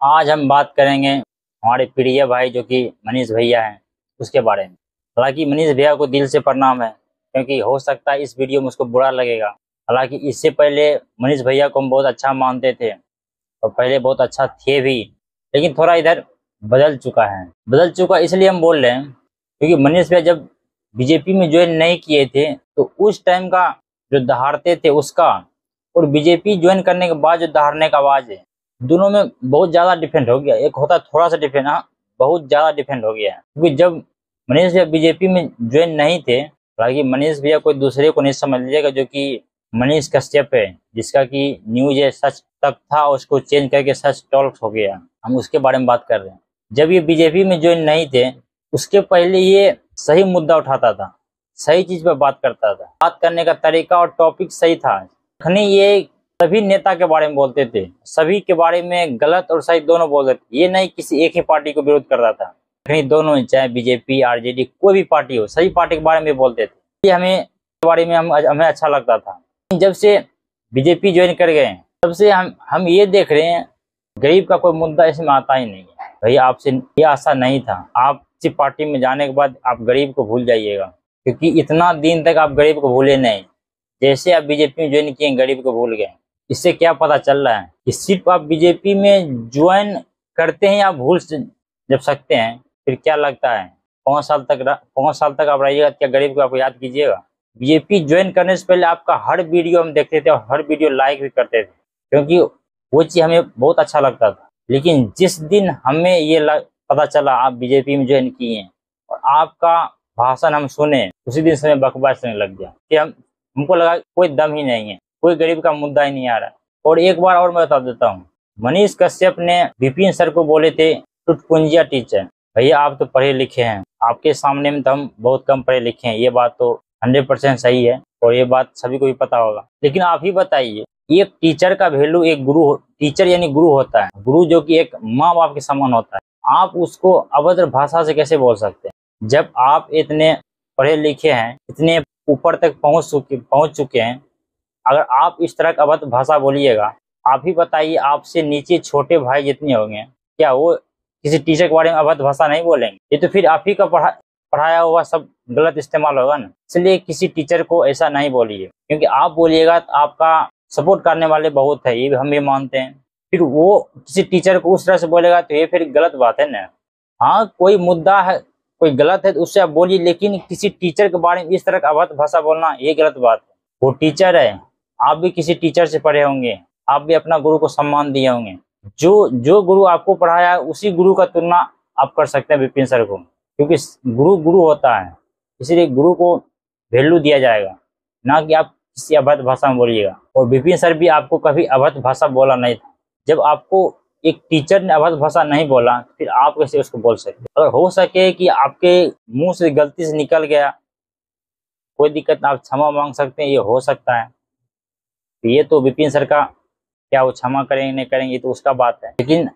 आज हम बात करेंगे हमारे प्रिय भाई जो कि मनीष भैया हैं, उसके बारे में। हालाँकि मनीष भैया को दिल से प्रणाम है, क्योंकि हो सकता है इस वीडियो में उसको बुरा लगेगा। हालाँकि इससे पहले मनीष भैया को हम बहुत अच्छा मानते थे, और पहले बहुत अच्छा थे भी, लेकिन थोड़ा इधर बदल चुका है। बदल चुका इसलिए हम बोल रहे हैं, क्योंकि मनीष भैया जब बीजेपी में ज्वाइन नहीं किए थे तो उस टाइम का जो दहाड़ते थे उसका, और बीजेपी ज्वाइन करने के बाद जो दहाड़ने का आवाज़ है दोनों में बहुत ज़्यादा डिफरेंट हो गया। एक होता थोड़ा सा डिफरेंट हाँ बहुत ज़्यादा डिफरेंट हो गया क्योंकि जब मनीष भैया बीजेपी में ज्वाइन नहीं थे, हालाँकि मनीष भैया कोई दूसरे को नहीं समझ लीजिएगा, जो कि मनीष कश्यप है, जिसका कि न्यूज़ है, सच तक था, उसको चेंज करके सच टॉल्क हो गया। हम उसके बारे में बात कर रहे हैं। जब ये बीजेपी में ज्वाइन नहीं थे, उसके पहले ये सही मुद्दा उठाता था, सही चीज़ पर बात करता था। बात करने का तरीका और टॉपिक सही था। ये सभी नेता के बारे में बोलते थे। सभी के बारे में गलत और सही दोनों बोलते थे। ये नहीं किसी एक ही पार्टी को विरोध कर रहा था। कहीं दोनों, चाहे बीजेपी, आरजेडी, कोई भी पार्टी हो सही पार्टी के बारे में बोलते थे। ये हमें बारे में हम, हमें अच्छा लगता था। जब से बीजेपी ज्वाइन कर गए तब से हम हम ये देख रहे हैं, गरीब का कोई मुद्दा इसमें आता ही नहीं है। भाई, आपसे ये आशा नहीं था। आप किसी पार्टी में जाने के बाद आप गरीब को भूल जाइएगा। क्योंकि इतना दिन तक आप गरीब को भूले नहीं। जैसे आप बीजेपी में ज्वाइन किए गरीब को भूल गए। इससे क्या पता चल रहा है? कि सिर्फ़ आप बीजेपी में ज्वाइन करते हैं या भूल जब सकते हैं? फिर क्या लगता है? पाँच साल तक पाँच साल तक आप रहिएगा क्या गरीब को आप याद कीजिएगा? बीजेपी ज्वाइन करने से पहले आपका हर वीडियो हम देखते थे और हर वीडियो लाइक भी करते थे। क्योंकि वो चीज़ हमें बहुत अच्छा लगता था। लेकिन जिस दिन हमें ये लग, पता चला आप बीजेपी में ज्वाइन किए हैं और आपका भाषण हम सुने उसी दिन से हमें बकवास लग गया कि हम हमको लगा कोई दम ही नहीं है। कोई गरीब का मुद्दा ही नहीं आ रहा। और एक बार और मैं बता देता हूँ। मनीष कश्यप ने विपिन सर को बोले थे टुटपुंजिया टीचर, भैया आप तो पढ़े लिखे हैं। आपके सामने में तो हम बहुत कम पढ़े लिखे हैं। ये बात तो हंड्रेड परसेंट सही है और ये बात सभी को भी पता होगा। लेकिन आप ही बताइए एक टीचर का वैल्यू एक गुरु टीचर यानी गुरु होता है। गुरु जो कि एक माँ बाप के समान होता है। आप उसको अभद्र भाषा से कैसे बोल सकते हैं? जब आप इतने पढ़े लिखे हैं, इतने ऊपर तक पहुँच चुके पहुँच चुके हैं अगर आप इस तरह का अभद्र भाषा बोलिएगा, आप ही बताइए आपसे नीचे छोटे भाई जितने होंगे। क्या वो किसी टीचर के बारे में अभद्र भाषा नहीं बोलेंगे? ये तो फिर आप ही का पढ़ा, पढ़ाया हुआ सब गलत इस्तेमाल होगा ना। इसलिए किसी टीचर को ऐसा नहीं बोलिए। क्योंकि आप बोलिएगा तो आपका सपोर्ट करने वाले बहुत है, ये भी हम भी मानते हैं। फिर वो किसी टीचर को उस तरह से बोलेगा तो ये फिर गलत बात है ना। हाँ कोई मुद्दा है, कोई गलत है तो उससे आप बोलिए, लेकिन किसी टीचर के बारे में इस तरह का अभद्र भाषा बोलना, ये गलत बात है। वो टीचर है आप भी किसी टीचर से पढ़े होंगे, आप भी अपना गुरु को सम्मान दिए होंगे। जो जो गुरु आपको पढ़ाया है उसी गुरु का तुलना आप कर सकते हैं विपिन सर को, क्योंकि गुरु गुरु होता है। इसीलिए गुरु को वैल्यू दिया जाएगा, ना कि आप किसी अभद्र भाषा में बोलिएगा। और विपिन सर भी आपको कभी अभद्र भाषा बोला नहीं था। जब आपको एक टीचर ने अभद्र भाषा नहीं बोला, फिर आप कैसे उसको बोल सकते अगर हो सके कि आपके मुँह से गलती से निकल गया, कोई दिक्कत, आप क्षमा मांग सकते हैं, ये हो सकता है। तो ये तो विपिन सर का क्या वो क्षमा करेंगे, नहीं करेंगे तो उसका बात है। लेकिन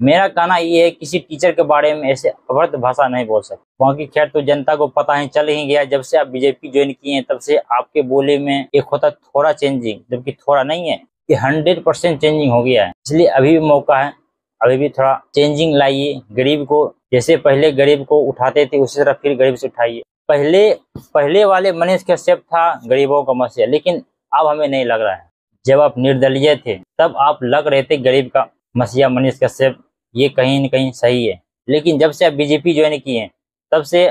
मेरा कहना ये है, किसी टीचर के बारे में ऐसे अभद्र भाषा नहीं बोल सकते। वहाँ की खैर तो जनता को पता ही चल ही गया, जब से आप बीजेपी ज्वाइन किए हैं, तब से आपके बोले में एक होता थोड़ा चेंजिंग जबकि थोड़ा नहीं है। ये हंड्रेड परसेंट चेंजिंग हो गया है। इसलिए अभी भी मौका है, अभी भी थोड़ा चेंजिंग लाइए। गरीब को, जैसे पहले गरीब को उठाते थे, उसी तरह फिर गरीब से उठाइए। पहले पहले वाले मनीष का कश्यप था, गरीबों का मसला लेकिन अब हमें नहीं लग रहा है। जब आप निर्दलीय थे, तब आप लग रहे थे गरीब का मसीहा मनीष कश्यप, ये कहीं न कहीं सही है। लेकिन जब से आप बीजेपी ज्वाइन किए तब से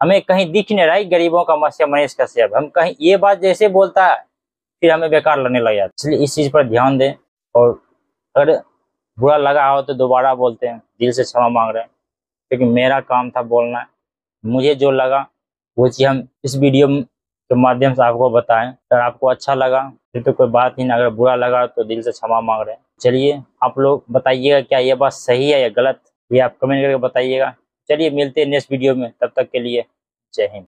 हमें कहीं दिख नहीं रहा है गरीबों का मसीहा मनीष कश्यप। हम कहीं ये बात जैसे बोलता है, फिर हमें बेकार लगने लग जाता इसलिए इस चीज़ पर ध्यान दें और अगर बुरा लगा हो तो दोबारा बोलते हैं, दिल से क्षमा मांग रहे हैं, क्योंकि मेरा काम था बोलना। मुझे जो लगा, वो चीज़ हम इस वीडियो के माध्यम से आपको बताएँ। अगर आपको अच्छा लगा, फिर तो कोई बात ही ना अगर बुरा लगा तो दिल से क्षमा मांग रहे हैं। चलिए, आप लोग बताइएगा क्या ये बात सही है या गलत, ये आप कमेंट करके बताइएगा। चलिए, मिलते हैं नेक्स्ट वीडियो में, तब तक के लिए जय हिंद।